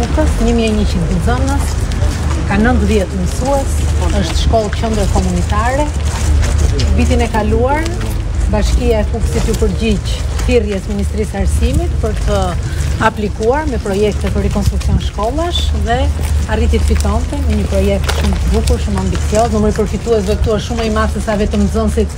Kukës, 1100 nxënës, ka 90 mësues, është shkollë qendër komunitare. Vitin e kaluar, bashkia e Kukësit iu përgjigj thirrjes së Ministrisë së Arsimit për të aplikuar me projekte për rekonstruksion shkollash dhe arriti të fitonte me një projekt shumë të bukur, shumë ambicioz, numri i përfituesve këtu është shumë më i madh sesa vetëm nxënësit